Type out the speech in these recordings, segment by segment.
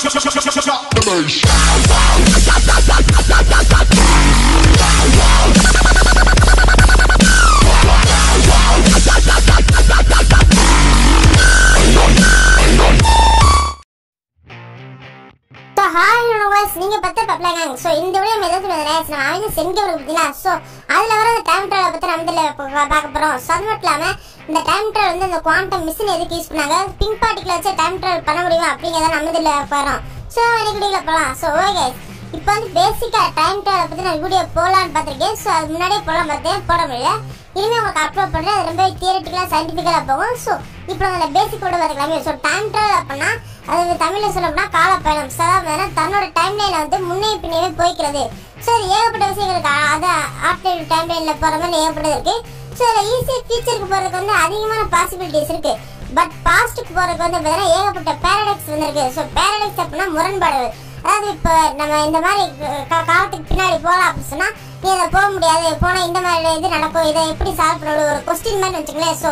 So பத்த so இந்த விட நம்ம எதாவது சொல்லுறேன் நான் அவங்க செஞ்ச பார்த்தீங்களா ஸோ அதில் வர அந்த டைம் ட்ராவல் பற்றி நம்ம இதில் பார்க்க போகிறோம் ஸோ அது மட்டும் இல்லாமல் இந்த டைம் ட்ராவல் வந்து அந்த குவாண்டம் மிஷின் எதுக்கு யூஸ் பண்ணாங்க? பிங்க் பார்ட்டிக்கில் வச்சு டைம் ட்ராவல் பண்ண முடியுமா? அப்படிங்கிறத நம்ம இதில் போகிறோம் ஸோ அடிக்கடியில் போகலாம் ஸோ ஓகே இப்போ வந்து பேசிக்காக டைம் ட்ராவல் பற்றி நான் வீடியோ போகலான்னு பார்த்துருக்கேன். ஸோ அது முன்னாடியே போகலாம் பார்த்தேன் போட முடியல. இனிமேல் உங்களுக்கு அப்லோட் பண்ணுறேன் அது ரொம்ப தியரட்டிக்கலாக சயின்டிஃபிக்கலாக போகும். ஸோ இப்போ நம்ம பேசிக்கோட பார்த்துக்கலாமே. ஸோ டைம் ட்ராவல் அப்படின்னா அது வந்து தமிழ்ல சொல்லணும்னா காலப்பயணம். பயணம் அதாவது தன்னோட டைம் வந்து முன்னே பின்னே போய்க்கிறது. ஸோ இது ஏகப்பட்ட விஷயங்கள் அதை அதான் ஆஃப்டர் டைம் லைன்ல போற மாதிரி ஏகப்பட்டது இருக்கு. ஸோ இதில் ஈஸியாக ஃபியூச்சருக்கு போறதுக்கு வந்து அதிகமான பாசிபிலிட்டிஸ் இருக்கு. பட் பாஸ்ட்டுக்கு போறதுக்கு வந்து பார்த்தீங்கன்னா ஏகப்பட்ட பேரடாக்ஸ் வந்து இருக்கு ஸோ பேரடாக்ஸ் அப்படின்னா முரண்பாடுகள். அதாவது இப்போ நம்ம இந்த மாதிரி காலத்துக்கு பின்னாடி போகலாம் அப்படின்னு சொன்னால் நீ அதை போக முடியாது. போனால் இந்த மாதிரி இது நடக்கும். இதை எப்படி சால்வ் பண்ண ஒரு கொஸ்டின் மாதிரி வச்சுக்கலேன் ஸோ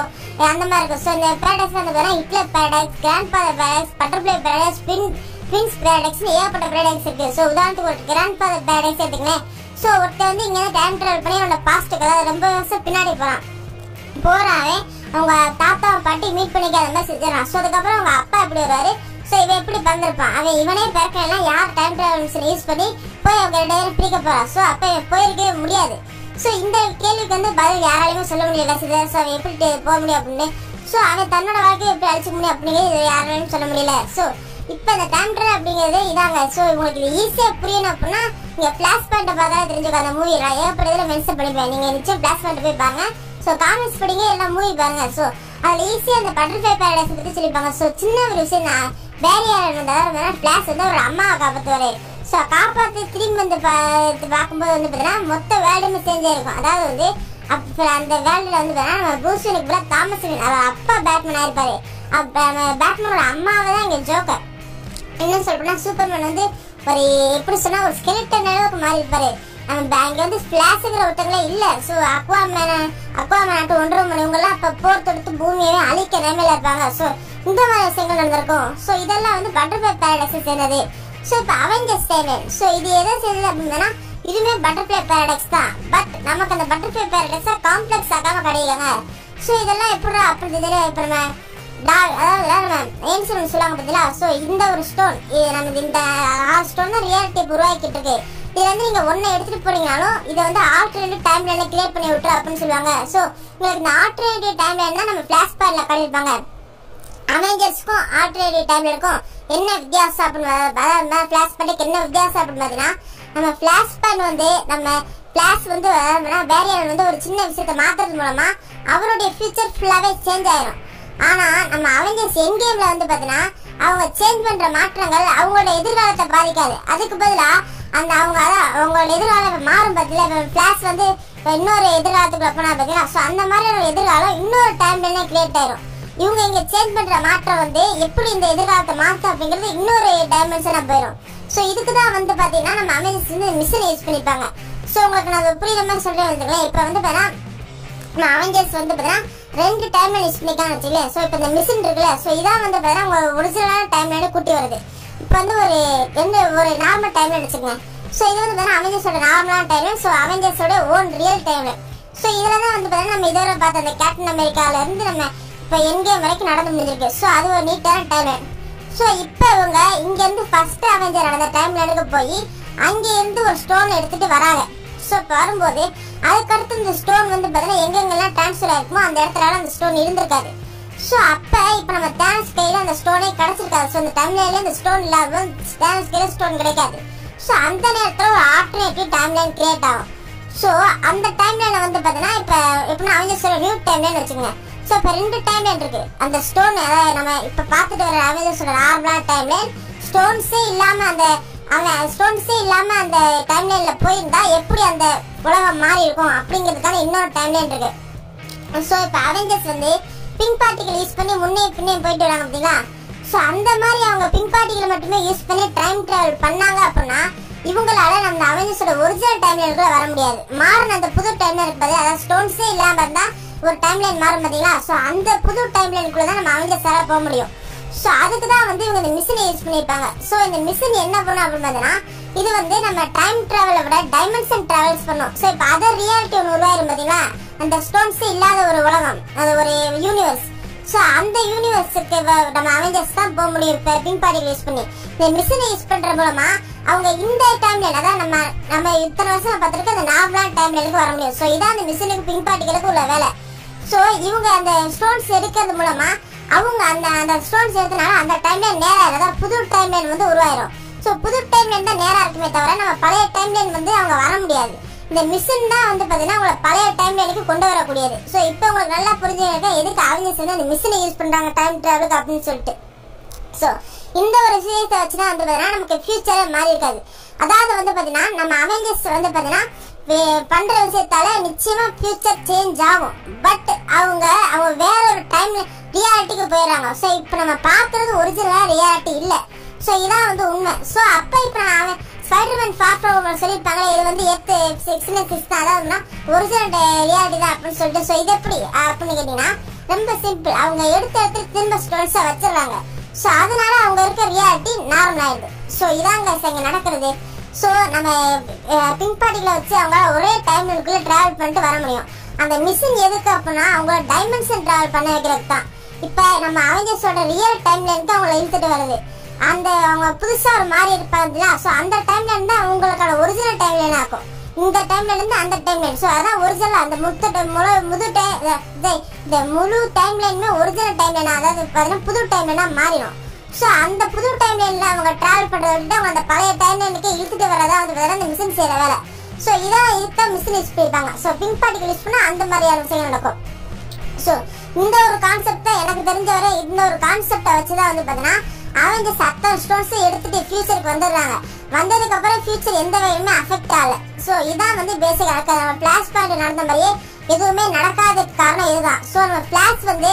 அந்த மாதிரி இருக்கும். ஸோ இந்த பேரடைஸ் வந்து பார்த்தீங்கன்னா Hitler paradise grandfather paradise butterfly paradise பின் ட்வின்ஸ் பேரடாக்ஸ் ஏகப்பட்ட பேரடைஸ் இருக்குது ஸோ உதாரணத்துக்கு ஒரு கிராண்ட் ஃபாதர் பேரடைஸ் எடுத்துக்கலேன் ஸோ ஒருத்தர் வந்து இங்கே டைம் ட்ராவல் பண்ணி அவனோட பாஸ்ட்டுக்கு அதாவது ரொம்ப வருஷம் பின்னாடி போகிறான் போகிறாவே அவங்க தாத்தா பாட்டி மீட் பண்ணிக்காத மாதிரி செஞ்சிடறான். ஸோ அதுக்கப்புறம் அவங்க அப்பா எப்படி வருவாரு? ஸோ இவன் எப்படி பிறந்திருப்பான்? அவன் இவனே பிறக்கலாம் யார் டைம் டிராவல்ஸ் யூஸ் பண்ணி போய் அவங்க ரெண்டு பேரும் பிடிக்க போறான் ஸோ அப்போ போயிருக்கவே முடியாது. ஸோ இந்த கேள்விக்கு வந்து பதில் யாராலையுமே சொல்ல முடியல சிதர் ஸோ அவன் எப்படி போக முடியும் அப்படின்னு? ஸோ அவன் தன்னோட வாழ்க்கையை எப்படி அழிச்சுக்க முடியும் அப்படிங்கிறது யாராலையும் சொல்ல முடியல. ஸோ இப்போ இந்த டைம் டிராவல் அப்படிங்கிறது இதாங்க. ஸோ உங்களுக்கு இது ஈஸியாக புரியணும் அப்படின்னா நீங்கள் ஃப்ளாஷ் பாயிண்ட்டை பார்த்தா தெரிஞ்சுக்கோ அந்த மூவி நான் ஏகப்பட்டதில் மென்ஷன் பண்ணிப்பேன். நீங்கள் நிச்சயம் ஃப்ளாஷ் பாயிண்ட் போய் பாருங்க. ஸோ காமிக்ஸ் படிங்க எல்லாம் மூவி பாருங்க. ஸோ அதில் ஈஸியாக அந்த பட்டர்ஃப்ளை பேரடைஸ் பற்றி சொல்லிப்பாங்க. ஸோ சின்ன ஒரு விஷயம் நான் பேரியர் தவிர ஃப்ளாஷ் வந்து ஒரு அம்மாவை காப்பாற்றுவாரு ஸோ காப்பாற்றி திரும்பி வந்து பா- பார்க்கும்போது வந்து பார்த்தீங்கன்னா மொத்த வேர்ல்டுமே சேஞ்சே இருக்கும் அதாவது வந்து அப்போ அந்த வேர்ல்டில் வந்து பார்த்தீங்கன்னா நம்ம ப்ரூஸ்வனுக்கு பதிலாக தாமஸ் அவர் அப்பா பேட்மேன் ஆயிருப்பாரு. அப்போ பேட்மேனோட அம்மாவை தான் இங்கே ஜோக்கர் என்ன சொல்றேன்னா சூப்பர்மேன் வந்து ஒரு எப்படி சொன்னால் ஒரு ஸ்கெலிட்டன் அளவுக்கு மாறி இருப்பாரு நம்ம இங்கே வந்து ஃப்ளாஷுங்கிற ஒருத்தங்களே இல்லை. ஸோ அக்வா மேன அக்வா மேனாட்டு ஒன்றரை மணி இவங்கெல்லாம் அப்போ போர் தொடுத்து பூமியவே அழிக்க நிலைமையில் இருப்பாங்க. ஸோ இந்த மாதிரி விஷயங்கள் நடந்திருக்கும். ஸோ இதெல்லாம் வந்து பட்டர்ஃப்ளை பேரடாக்ஸை சேர்ந்தது. ஸோ இப்போ அவெஞ்சர்ஸ் டைம் ஸோ இது எதை சேர்ந்தது அப்படின்னா இதுவுமே பட்டர்ஃப்ளை பேரடாக்ஸ் தான். பட் நமக்கு அந்த பட்டர்ஃப்ளை பேரடாக்ஸை காம்ப்ளெக்ஸ் ஆகாம கிடையாதுங்க ஸோ இதெல்லாம் எப்படி அப்படி தெரியல இப்ப நம்ம அதாவது நம்ம ஏன்சன் சொல்லுவாங்க பார்த்தீங்களா? ஸோ இந்த ஒரு ஸ்டோன் இது நமக்கு இந்த ஆறு ஸ்டோன் தான் ரியாலிட்டி உருவாக்கிட்டு இருக்கு. இது வந்து நீங்க ஒன்றை எடுத்துட்டு போறீங்கனாலும் இதை வந்து ஆல்டர்னேட்டிவ் டைம் லைன்ல கிரியேட் பண்ணி விட்டுரு அப்படின்னு சொல்லுவாங்க. ஸோ உங்களுக்கு இந்த ஆல்டர்னேட்டிவ் டைம் லைன் தான் நம்ம ஃபிளாஷ் பேர்ல பண்ணிருப்பாங்க அவெஞ்சர்ஸ்க்கும் ஆல்டர்னேட்டிவ் டைம்ல இருக்கும் என்ன வித்தியாசம் அப்படின்னு வ- அதாவது ஃபிளாஷ் என்ன வித்தியாசம் அப்படின்னு பார்த்தீங்கன்னா நம்ம ஃபிளாஷ் பேண்ட் வந்து நம்ம ஃபிளாஷ் வந்து பேரியர் வந்து ஒரு சின்ன விஷயத்தை மாத்துறது மூலமா அவருடைய ஃபியூச்சர் ஃபுல்லாவே சேஞ்ச் ஆயிரும். ஆனா நம்ம அவெஞ்சர்ஸ் என் கேம்ல வந்து பாத்தீங்கன்னா அவங்க சேஞ்ச் பண்ற மாற்றங்கள் அவங்களோட எதிர்காலத்தை பாதிக்காது. அதுக்கு பதிலா அந்த அவங்க அவங்களோட எதிர்காலம் மாறும் பதில ஃபிளாஷ் வந்து இப்போ இன்னொரு எதிர்காலத்துக்குள்ள போனா பாத்தீங்கன்னா ஸோ அந்த மாதிரியான ஒரு எதிர்காலம் இன்னொரு டைம்ல கிரியேட் ஆயிரும்? இவங்க இங்க சேஞ்ச் பண்ற மாற்றம் வந்து எப்படி இந்த எதிர்காலத்தை மாற்றும் அப்படிங்கிறது இன்னொரு டைமென்ஷனா போயிடும் ஸோ இதுக்கு தான் வந்து பாத்தீங்கன்னா நம்ம அமேசன்ஸ் வந்து மிஷினை யூஸ் பண்ணிப்பாங்க. ஸோ உங்களுக்கு நான் புரியுற மாதிரி சொல்றேன் வந்துக்கலாம் இப்போ வந்து பாத்தீங்கன்னா நம்ம அவெஞ்சர்ஸ் வந்து பார்த்தீங்கன்னா ரெண்டு டைம் யூஸ் பண்ணிக்கான்னு வச்சுக்கலேன் ஸோ இப்போ இந்த மிஷின் இருக்குல்ல ஸோ இதான் வந்து பார்த்தீங்கன்னா உங்க ஒரிஜினலான டைம் லைனை கூட்டி வருது. இப்போ வந்து ஒரு ரெண்டு ஒரு நார்மல் டைம் லைன் வச்சுக்கோங்க ஸோ இது வந்து பார்த்தீங்கன்னா அவெஞ்சர்ஸோட நார்மலான டைம் லைன் ஸோ அவெஞ்சர்ஸோட own real timeline so இதில் தான் வந்து பார்த்தீங்கன்னா நம்ம இதோட பார்த்த அந்த கேப்டன் அமெரிக்கால இருந்து நம்ம இப்போ என்கேம் வரைக்கும் நடந்து முடிஞ்சிருக்கு. ஸோ அது ஒரு நீட்டான டைம் ஸோ இப்போ இவங்க இங்கேருந்து ஃபர்ஸ்ட் அவெஞ்சர் நடந்த டைம்ல எடுக்க போய் அங்கே இருந்து ஒரு ஸ்டோன் எடுத்துட்டு வராங்க. ஸோ இப்போ வரும்போது அதுக்கடுத்து இந்த ஸ்டோன் வந்து பார்த்தீங்கன்னா எங்கெங்கெல்லாம் ட்ரான்ஸ்ஃபர் ஆயிருக்குமோ அந்த இடத்துல அந்த ஸ்டோன் இருந்திருக்காது. ஸோ அப்போ இப்போ நம்ம தேனஸ் கையில் அந்த ஸ்டோனே கிடச்சிருக்காது. ஸோ அந்த டைம்லைன்ல இந்த ஸ்டோன் இல்லாத தேனஸ் கையில் ஸ்டோன் கிடைக்காது. ஸோ அந்த நேரத்தில் ஒரு ஆல்டர்னேட்டிவ் டைம்லைன் கிரியேட் ஆகும். ஸோ அந்த டைம்லைனை வந்து பார்த்தீங்கன்னா இப்போ எப்படின்னா அவங்க சொல்ல நியூ டைம்லைன் வச்சுக்கோங்க. ஸோ இப்போ ரெண்டு டைம் இருக்கு. அந்த ஸ்டோன் அதாவது நம்ம இப்போ பார்த்துட்டு வர அவெஞ்சர்ஸோட நார்மலான டைம்லைன் ஸ்டோன்ஸே இல்லாமல் அந்த அவன் ஸ்டோன்ஸே இல்லாமல் அந்த டைம்லைன்ல போயிருந்தா எப்படி அந்த உலகம் மாறி இருக்கும் அப்படிங்கிறதுக்கான இன்னொரு டைம்லைன் இருக்கு. ஸோ இப்போ அவெஞ்சர்ஸ் வந்து பிங்க் பார்ட்டிகள் யூஸ் பண்ணி முன்னே பின்னே போயிட்டு வராங்க அப்படின்னா ஸோ அந்த மாதிரி அவங்க பிங்க் பார்ட்டிகளை மட்டுமே யூஸ் பண்ணி டைம் டிராவல் பண்ணாங்க அப்படின்னா இவங்களால நம்ம அவெஞ்சர்ஸோட ஒரிஜினல் டைம்லைன் கூட வர முடியாது. மாறின அந்த புது டைம்லைன் இருப்பது அதாவது ஸ்டோன்ஸே இல்லாமல் இருந்தால் ஒரு டைம் லைன் மாறும் பார்த்தீங்களா ஸோ அந்த புது டைம் லைனுக்குள்ளே தான் நம்ம அவெஞ்சர்ஸால போக முடியும். ஸோ அதுக்கு தான் வந்து இவங்க இந்த மிஷினை யூஸ் பண்ணியிருப்பாங்க. ஸோ இந்த மிஷின் என்ன பண்ணும் அப்படின்னு பார்த்தீங்கன்னா இது வந்து நம்ம டைம் டிராவலை விட டைமென்ஷன் டிராவல்ஸ் பண்ணும். ஸோ இப்போ அதர் ரியாலிட்டி ஒன்று உருவாயிரும் பார்த்தீங்களா அந்த ஸ்டோன்ஸ் இல்லாத ஒரு உலகம் அது ஒரு யூனிவர்ஸ் ஸோ அந்த யூனிவர்ஸுக்கு நம்ம அவெஞ்சர்ஸ் தான் போக முடியும் இப்போ பிங்க் யூஸ் பண்ணி. இந்த மிஷினை யூஸ் பண்ற மூலமா அவங்க இந்த டைம்ல அதான் நம்ம நம்ம இத்தனை வருஷம் பார்த்துருக்க அந்த நார்மலான டைம்லைனுக்கு வர முடியும். ஸோ இதான் அந்த மிஷினுக்கு பின்பாட்டிகளுக்கு உள்ள வேலை. ஸோ இவங்க அந்த ஸ்டோன்ஸ் எடுக்கிறது மூலமா அவங்க அந்த அந்த ஸ்டோன்ஸ் எடுத்தனால அந்த டைம்ல நேரம் அதாவது புது டைம்லைன் வந்து உருவாயிரும். ஸோ புது டைம்லைன் தான் நேராக இருக்குமே தவிர நம்ம பழைய டைம்லைன் வந்து அவங்க வர முடியாது. இந்த மிஷின் தான் வந்து பார்த்தீங்கன்னா உங்களை பழைய டைம்லைனுக்கு கொண்டு வரக்கூடியது. ஸோ இப்போ உங்களுக்கு நல்லா புரிஞ்சுக்க எதுக்கு அவங்க சேர்ந்து அந்த மிஷினை யூஸ் பண்ணுறாங்க டைம் ட்ராவலுக்கு அப்படின்னு சொல்லிட்டு. ஸோ இந்த ஒரு விஷயத்தை வச்சு தான் வந்து பார்த்தீங்கன்னா நமக்கு ஃபியூச்சரே மாறி இருக்காது. அதாவது வந்து பார்த்தீங்கன்னா நம்ம அவெஞ்சர்ஸ் வந்து பார்த்தீங்கன்னா பண்ற விஷயத்தால நிச்சயமா ஃபியூச்சர் சேஞ்ச் ஆகும். பட் அவங்க அவங்க வேற ஒரு டைம்ல ரியாலிட்டிக்கு போயிடுறாங்க. ஸோ இப்போ நம்ம பார்க்கறது ஒரிஜினலா ரியாலிட்டி இல்லை. ஸோ இதான் வந்து உண்மை. ஸோ அப்போ இப்போ நான் அவன் ஸ்பைடர்மேன் ஃபார் சொல்லியிருப்பாங்க இது வந்து எத்து சிக்ஸ்னு சிக்ஸ் தான் அதாவதுனா ஒரிஜினல் ரியாலிட்டி தான் அப்படின்னு சொல்லிட்டு. ஸோ இது எப்படி? அப்படின்னு கேட்டிங்கன்னா ரொம்ப சிம்பிள் அவங்க எடுத்து எடுத்து திரும்ப ஸ்டோன்ஸை வச்சிடுறாங்க. ஸோ அதனால அவங்க இருக்க ரியாலிட்டி நார்மல் ஆயிடுது. ஸோ இதாங்க இங்கே நடக்கிறது. ஸோ நம்ம பிங்க் வச்சு அவங்க ஒரே டைமுக்குள்ளே ட்ராவல் பண்ணிட்டு வர முடியும். அந்த மிஷின் எதுக்கு அப்படின்னா அவங்க டைமென்ஷன் ட்ராவல் பண்ண வைக்கிறது தான் இப்போ நம்ம அவெஞ்சர்ஸோட ரியல் டைம்ல இருந்து அவங்கள இழுத்துட்டு வருது. அந்த அவங்க புதுசாக ஒரு மாறி இருப்பாங்க ஸோ அந்த டைம்ல இருந்து அவங்களுக்கான ஒரிஜினல் டைம்ல ஆக்கும் இந்த டைம்ல இருந்து அந்த டைம்ல ஸோ அதான் ஒரிஜினல் அந்த முத்து முழு முது டைம் இந்த முழு டைம்லைனுமே ஒரிஜினல் டைம்லைன் அதாவது பார்த்தீங்கன்னா புது டைம்லைனா மாறிடும். ஸோ அந்த புது டைம்லைன்ல அவங்க டிராவல் பண்றதை விட்டு அவங்க அந்த பழைய டைம்லைனுக்கு இழுத்துட்டு வரதா வந்து பார்த்தீங்கன்னா அந்த மிஷின் செய்யற வேலை. ஸோ இதான் இதுதான் மிஷின் யூஸ் பண்ணியிருப்பாங்க. ஸோ பிங்க் பார்ட்டிகள் யூஸ் பண்ணா அந்த மாதிரியான விஷயங்கள் நடக்கும். ஸோ இந்த ஒரு கான்செப்ட் தான் எனக்கு தெரிஞ்ச வரை இந்த ஒரு கான்செப்டை வச்சு தான் வந்து பார்த்தீங்கன்னா அவங்க சத்தம் ஸ்டோன்ஸ் எடுத்துட்டு ஃபியூச்சருக்கு வந்துடுறாங்க. வந்ததுக்கு அப்புறம் ஃபியூச்சர் எந்த வகையுமே அஃபெக்ட் ஆகல. ஸோ இதான் வந்து பேசிக் நடக்காது பிளாஸ் பாயிண்ட் நடந்த மாதிரியே எதுவுமே நடக்காததுக்கு காரணம் இதுதான். ஸோ நம்ம ஃபிளாஷ் வந்து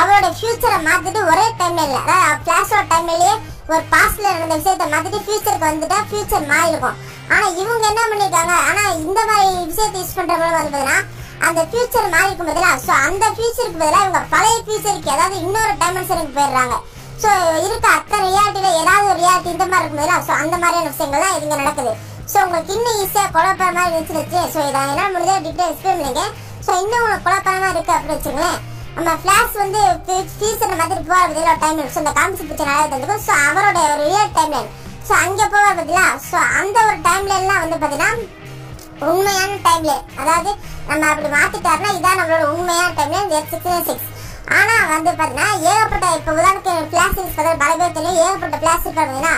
அவரோட ஃபியூச்சரை மாத்திட்டு ஒரே டைம்ல இல்லை. அதாவது ஃபிளாஷோட டைம்லயே ஒரு பாஸ்ட்ல நடந்த விஷயத்த மாத்திட்டு ஃபியூச்சருக்கு வந்துட்டா ஃபியூச்சர் மாறி இருக்கும் ஆனா இவங்க என்ன பண்ணிருக்காங்க? ஆனா இந்த மாதிரி விஷயத்தை யூஸ் பண்ற மூலம் வந்து அந்த ஃபியூச்சர் மாறிக்கும் பதிலா ஸோ அந்த ஃபியூச்சருக்கு பதிலா இவங்க பழைய ஃபியூச்சருக்கு ஏதாவது இன்னொரு டைமென்ஷனுக்கு போயிடுறாங்க. ஸோ இருக்க அத்தனை ரியாலிட்டியில ஏதாவது ஒரு ரியாலிட்டி இந்த மாதிரி இருக்கும் பதிலா ஸோ அந்த மாதிரியான விஷயங்கள் தான் இதுங்க நடக்குது. ஸோ உங்களுக்கு இன்னும் ஈஸியாக குழப்பற மாதிரி இருந்துச்சு ஸோ இதை என்ன முடிஞ்சா டீட்டெயில் எக்ஸ்பிளைன் பண்ணுங்க ஸோ இன்னும் உங்களுக்கு குழப்பமா இருக்கு அப்படின்னு வச்சுங்களேன் நம்ம ஃபிளாஷ் வந்து ஃபியூச்சர் மாதிரி போகிற பதிலா டைம் ஸோ இந்த காமிச்சு பிடிச்ச நல்லா தந்துக்கும் ஸோ அவரோட ஒரு ரியல் டைம் லைன் ஸோ அங்கே போகிற பதிலா ஸோ அந்த ஒரு டைம் லைன்லாம் வந்து பார்த்தீங்கன்னா உண்மையான டைம்ல அதாவது நம்ம அப்படி மாற்றிட்டாருன்னா இதான் நம்மளோட உண்மையான டைம் இந்த சிக்ஸ் சிக்ஸ் ஆனால் வந்து பார்த்தீங்கன்னா ஏகப்பட்ட இப்போ உதாரணத்துக்கு பிளாஸ்டிக் பல பேர் தெரியும். ஏகப்பட்ட பிளாஸ்டிக் இருக்கிறதுனா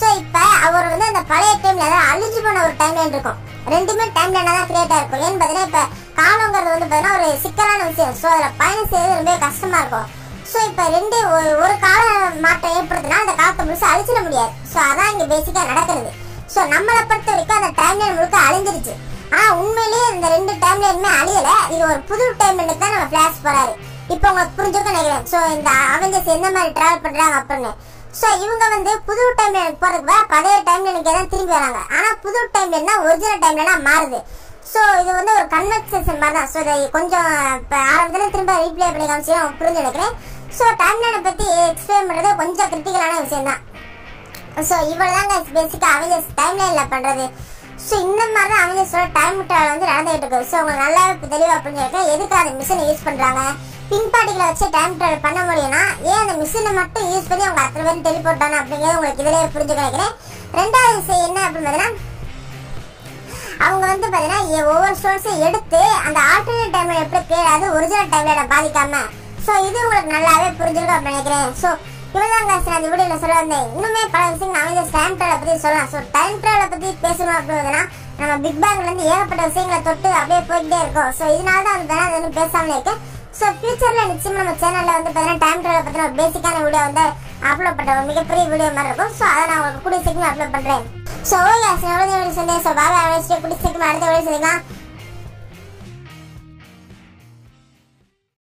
ஸோ இப்போ அவர் வந்து அந்த பழைய டைம்ல அதாவது அழிஞ்சு போன ஒரு டைம் லைன் இருக்கும். ரெண்டுமே டைம் லைனாக தான் கிரியேட் ஆகிருக்கும் ஏன்னு பார்த்தீங்கன்னா இப்போ காலங்கிறது வந்து பார்த்தீங்கன்னா ஒரு சிக்கலான விஷயம். ஸோ அதில் பயணம் செய்யறது ரொம்ப கஷ்டமாக இருக்கும். ஸோ இப்போ ரெண்டு ஒரு- ஒரு கால மாற்றம் ஏற்படுத்தினா அந்த காலத்தை முழுசாக அழிச்சிட முடியாது. ஸோ அதான் இங்கே பேசிக்காக நடக்கிறது. ஸோ நம்மளை பொறுத்த வரைக்கும் அந்த டைம் லைன் முழுக்க அழிஞ்சிருச்சு. ஆனால் உண்மையிலேயே இந்த ரெண்டு டைம் லைனுமே அழியலை. இது ஒரு புது டைம் லைனுக்கு தான் நம்ம ஃப்ளாஷ் போகிறாரு இப்போ உங்களுக்கு புரிஞ்சுக்க நினைக்கிறேன். ஸோ இந்த அவெஞ்சர்ஸ் எந்த மாதிரி ட்ராவல் பண்ணுறாங்க அப்படின்னு. ஸோ இவங்க வந்து புது டைம் போகிறதுக்கு பழைய பழைய டைம்லைனுக்கு எதாவது திரும்பி வராங்க. ஆனால் புது டைம் என்ன ஒரிஜினல் டைம்லைனா மாறுது. ஸோ இது வந்து ஒரு கன்வெர்சேஷன் மாதிரி தான். ஸோ இதை கொஞ்சம் இப்போ ஆரம்பத்தில் திரும்ப ரீப்ளே பண்ணி காமிச்சு உங்களுக்கு புரிஞ்சு நினைக்கிறேன். ஸோ டைம்லைனை பற்றி எக்ஸ்பிளைன் பண்ணுறது கொஞ்சம் கிரிட்டிக்கலான விஷயம் தான். ஸோ இவ்வளோதாங்க பேசிக்காக டைம் டைம்லைனில் பண்ணுறது ஸோ இந்த மாதிரி தான் அவெஞ்சர்ஸோட டைம் ட்ராவல் வந்து நடந்துகிட்டு இருக்கு. ஸோ உங்களுக்கு நல்லாவே தெளிவாக புரிஞ்சிருக்கேன் எதுக்கு அந்த மிஷினை யூஸ் பண்ணுறாங்க பிங்க் பார்ட்டிகளை வச்சு டைம் ட்ராவல் பண்ண முடியும்னா ஏன் அந்த மிஷினை மட்டும் யூஸ் பண்ணி அவங்க அத்தனை பேரும் டெலிபோர்ட் அப்படிங்கிறது உங்களுக்கு இதிலே புரிஞ்சு கிடைக்கிறேன் ரெண்டாவது விஷயம் என்ன அப்படின்னு பார்த்தீங்கன்னா அவங்க வந்து பாத்தீங்கன்னா ஒவ்வொரு ஸ்டோன்ஸையும் எடுத்து அந்த ஆல்டர்னேட் டைம்ல எப்படி கிரியேட் ஆகுது ஒரிஜினல் டைம்ல பாதிக்காம. சோ இது உங்களுக்கு நல்லாவே புரிஞ்சிருக்கும் அப்படின்னு நினைக்கிறேன். சோ இவ்வளவுதான் சார் அந்த இந்த வீடியோல சொல்ல வந்தேன். இன்னுமே பல விஷயங்கள் அவங்க டைம் ட்ராவலை பத்தி சொல்லலாம். ஸோ டைம் ட்ராவலை பத்தி பேசணும் அப்படின்னா நம்ம பிக் பேங்க்ல இருந்து ஏகப்பட்ட விஷயங்களை தொட்டு அப்படியே போய்கிட்டே இருக்கோம். ஸோ இதனால தான் வந்து அது வந்து பேசாமலே இருக்கேன். ஸோ ஃபியூச்சரில் நிச்சயமாக நம்ம சேனலில் வந்து பார்த்தீங்கன்னா டைம் ட்ராவல் பற்றின ஒரு பேசிக்கான வீடியோ வந்து அப்லோட் பண்ற ஒரு மிகப்பெரிய வீடியோ மாதிரி இருக்கும். ஸோ அதை நான் உங்களுக்கு கூடிய சீக்கிரம் அப்லோட் பண்றேன். ஸோ ஓகே எவ்வளோ சொன்னேன் ஸோ பாபா குடி சீக்கிரம் அடுத்த வீடியோ சொல்லிக்கலாம்